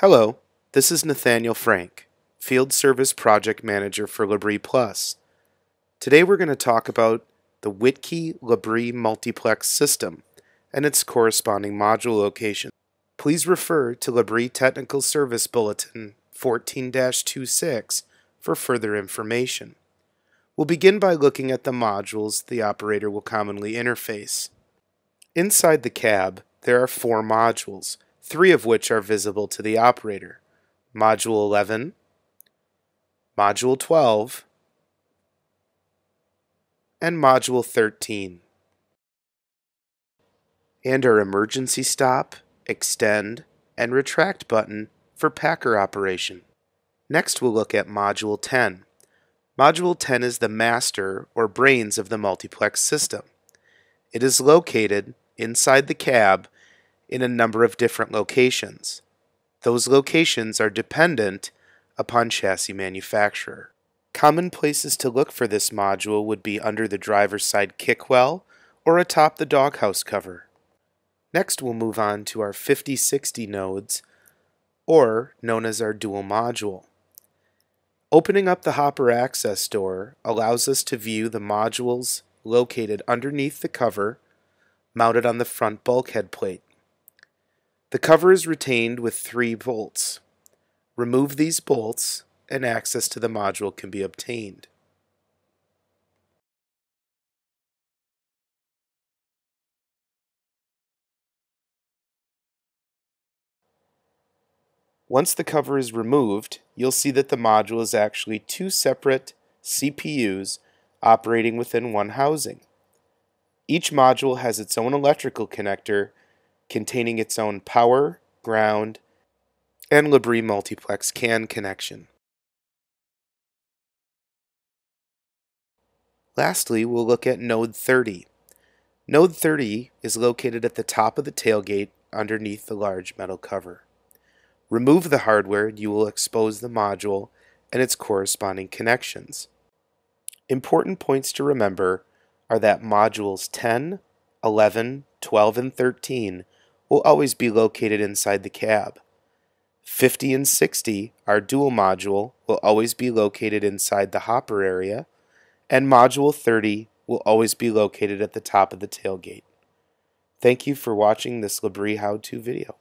Hello, this is Nathaniel Frank, Field Service Project Manager for Labrie Plus. Today we're going to talk about the Wittke Labrie Multiplex System and its corresponding module location. Please refer to Labrie Technical Service Bulletin 14-26 for further information. We'll begin by looking at the modules the operator will commonly interface. Inside the cab, there are four modules, three of which are visible to the operator. Module 11, Module 12, and Module 13. And our emergency stop, extend, and retract button for packer operation. Next we'll look at Module 10. Module 10 is the master or brains of the multiplex system. It is located inside the cab in a number of different locations. Those locations are dependent upon chassis manufacturer. Common places to look for this module would be under the driver's side kickwell or atop the doghouse cover. Next we'll move on to our 5060 nodes, or known as our dual module. Opening up the hopper access door allows us to view the modules located underneath the cover mounted on the front bulkhead plate. The cover is retained with three bolts. Remove these bolts and access to the module can be obtained. Once the cover is removed, you'll see that the module is actually two separate CPUs operating within one housing. Each module has its own electrical connector containing its own power, ground, and Labrie multiplex CAN connection. Lastly, we'll look at Node 30. Node 30 is located at the top of the tailgate underneath the large metal cover. Remove the hardware and you will expose the module and its corresponding connections. Important points to remember are that modules 10, 11, 12, and 13 will always be located inside the cab. 50 and 60, our dual module, will always be located inside the hopper area, and module 30 will always be located at the top of the tailgate. Thank you for watching this Labrie how-to video.